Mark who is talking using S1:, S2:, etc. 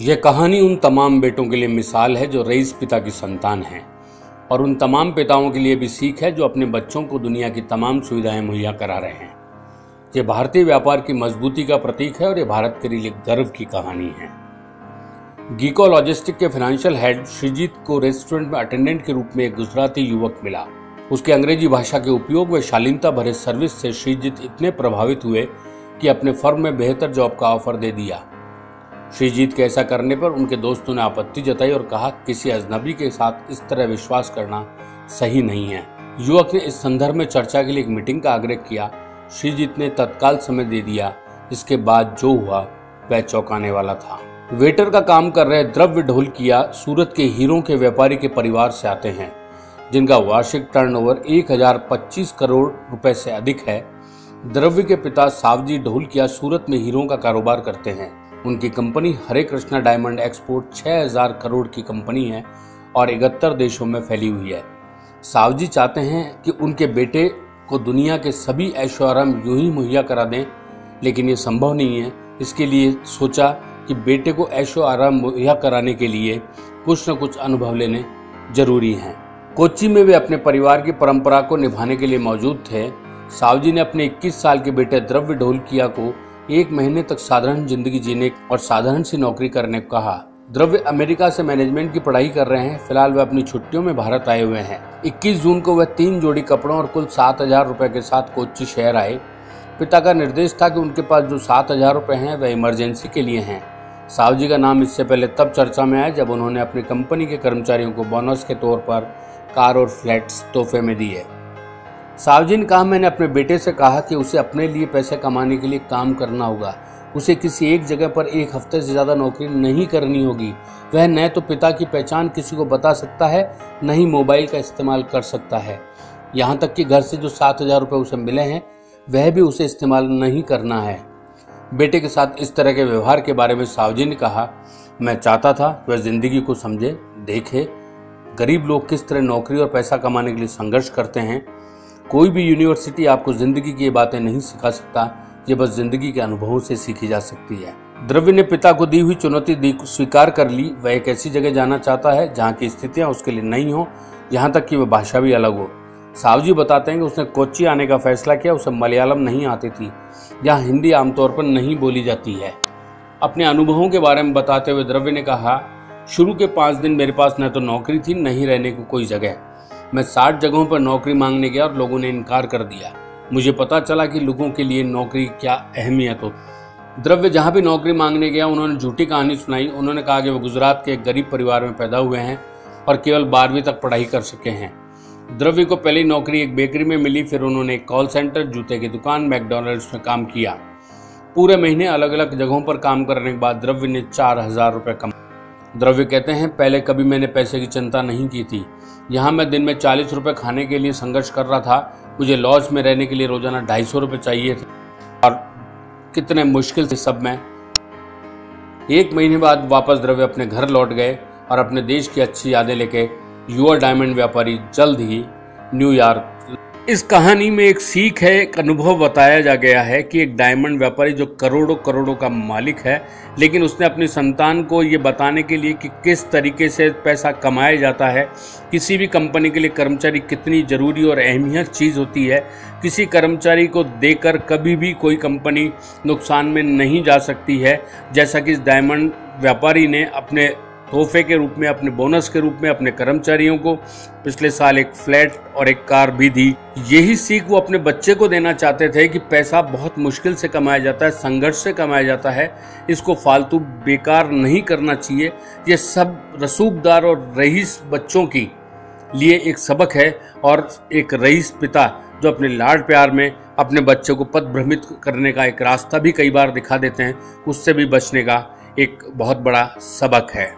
S1: यह कहानी उन तमाम बेटों के लिए मिसाल है जो रईस पिता की संतान हैं और उन तमाम पिताओं के लिए भी सीख है जो अपने बच्चों को दुनिया की तमाम सुविधाएँ मुहैया करा रहे हैं। यह भारतीय व्यापार की मजबूती का प्रतीक है और यह भारत के लिए गर्व की कहानी है। गीको लॉजिस्टिक के फाइनेंशियल हेड श्रीजीत को रेस्टोरेंट में अटेंडेंट के रूप में एक गुजराती युवक मिला। उसके अंग्रेज़ी भाषा के उपयोग व शालीनता भरे सर्विस से श्रीजीत इतने प्रभावित हुए कि अपने फर्म में बेहतर जॉब का ऑफ़र दे दिया। श्रीजीत के ऐसा करने पर उनके दोस्तों ने आपत्ति जताई और कहा, किसी अजनबी के साथ इस तरह विश्वास करना सही नहीं है। युवक ने इस संदर्भ में चर्चा के लिए एक मीटिंग का आग्रह किया। श्रीजीत ने तत्काल समय दे दिया। इसके बाद जो हुआ, वह चौंकाने वाला था। वेटर का काम कर रहे द्रव्य ढोलकिया सूरत के हीरो के व्यापारी के परिवार से आते हैं, जिनका वार्षिक टर्नओवर 1025 करोड़ रुपए से अधिक है। द्रव्य के पिता सावजी ढोलकिया सूरत में हीरो का कारोबार करते हैं। उनकी company Hare Krishna diamond export 6000 crore की कंपनी है और इकहत्तर देशों में फैली हुई है। सावजी चाहते हैं कि उनके बेटे को दुनिया के सभी ऐशो आराम यूँ ही मुहैया करा दें, लेकिन ये संभव नहीं है। इसके लिए सोचा कि बेटे को ऐशो आराम मुहैया कराने के लिए कुछ न कुछ अनुभव लेने ज़रूरी हैं। कोच्चि में वे अपने परिवार की परंपरा को निभाने के लिए मौजूद थे। सावजी ने अपने 21 साल के बेटे द्रव्य ढोलकिया को एक महीने तक साधारण ज़िंदगी जीने और साधारण सी नौकरी करने को कहा। द्रव्य अमेरिका से मैनेजमेंट की पढ़ाई कर रहे हैं। फ़िलहाल वे अपनी छुट्टियों में भारत आए हुए हैं। 21 जून को वह तीन जोड़ी कपड़ों और कुल सात हज़ार रूपए के साथ कोच्चि शहर आए। पिता का निर्देश था कि उनके पास जो सात हज़ार रूपए हैं, वह इमरजेंसी के लिए हैं। जी का नाम इससे पहले तब चर्चा में आया जब उन्होंने अपनी कंपनी के कर्मचारियों को बोनस के तौर पर कार और फ्लैट्स तोहफे में दिए। सावजी ने कहा, मैंने अपने बेटे से कहा कि उसे अपने लिए पैसे कमाने के लिए काम करना होगा। उसे किसी एक जगह पर एक हफ़्ते से ज़्यादा नौकरी नहीं करनी होगी। वह न तो पिता की पहचान किसी को बता सकता है, न ही मोबाइल का इस्तेमाल कर सकता है। यहाँ तक कि घर से जो सात हज़ार रुपये उसे मिले हैं, वह भी उसे इस्तेमाल नहीं करना है। बेटे के साथ इस तरह के व्यवहार के बारे में सावजी ने कहा, मैं चाहता था वह ज़िंदगी को समझे, देखे। गरीब लोग किस तरह नौकरी और पैसा कमाने के लिए संघर्ष करते हैं कोई भी यूनिवर्सिटी आपको ज़िंदगी की ये बातें नहीं सिखा सकता, ये बस ज़िंदगी के अनुभवों से सीखी जा सकती है। द्रव्य ने पिता को दी हुई चुनौती दी, स्वीकार कर ली, वह एक ऐसी जगह जाना चाहता है जहाँ की स्थितियाँ उसके लिए नहीं हो, यहाँ तक कि वह भाषा भी अलग हो। सावजी बताते हैं कि उसने कोच्चि आने का फैसला किया, उसे मलयालम नहीं आती थी। जहाँ हिंदी आमतौर पर नहीं बोली जाती है। अपने अनुभवों के बारे में बताते हुए द्रव्य ने कहा, शुरू के पाँच दिन मेरे पास न तो नौकरी थी, न ही रहने की कोई जगह। मैं साठ जगहों पर नौकरी मांगने गया और लोगों ने इनकार कर दिया। मुझे पता चला कि लोगों के लिए नौकरी क्या अहमियत हो। द्रव्य जहाँ भी नौकरी मांगने गया, उन्होंने झूठी कहानी सुनाई। उन्होंने कहा कि वो गुजरात के एक गरीब परिवार में पैदा हुए हैं और केवल बारहवीं तक पढ़ाई कर सके हैं। द्रव्य को पहली नौकरी एक बेकरी में मिली, फिर उन्होंने एक कॉल सेंटर, जूते की दुकान, मैकडोनल्ड्स में काम किया। पूरे महीने अलग अलग जगहों पर काम करने के बाद द्रव्य ने चार हज़ार रुपये कम द्रव्य कहते हैं, पहले कभी मैंने पैसे की चिंता नहीं की थी। यहाँ मैं दिन में चालीस रुपये खाने के लिए संघर्ष कर रहा था। मुझे लॉज में रहने के लिए रोज़ाना ढाई सौ रुपये चाहिए थे। और कितने मुश्किल से सब में एक महीने बाद वापस द्रव्य अपने घर लौट गए और अपने देश की अच्छी यादें लेके युवा डायमंड व्यापारी जल्द ही न्यूयॉर्क इस कहानी में एक सीख है, एक अनुभव बताया जा गया है कि एक डायमंड व्यापारी जो करोड़ों करोड़ों का मालिक है, लेकिन उसने अपनी संतान को ये बताने के लिए कि किस तरीके से पैसा कमाया जाता है। किसी भी कंपनी के लिए कर्मचारी कितनी ज़रूरी और अहमियत चीज़ होती है, किसी कर्मचारी को देकर कभी भी कोई कंपनी नुकसान में नहीं जा सकती है। जैसा कि इस डायमंड व्यापारी ने अपने तोहफे के रूप में, अपने बोनस के रूप में, अपने कर्मचारियों को। पिछले साल एक फ्लैट और एक कार भी दी। यही सीख वो अपने बच्चे को देना चाहते थे कि पैसा बहुत मुश्किल से कमाया जाता है, संघर्ष से कमाया जाता है। इसको फालतू बेकार नहीं करना चाहिए। ये सब रसूखदार और रईस बच्चों की लिए एक सबक है और एक रईस पिता जो अपने लाड प्यार में अपने बच्चे को पद भ्रमित करने का एक रास्ता भी कई बार दिखा देते हैं। उससे भी बचने का एक बहुत बड़ा सबक है।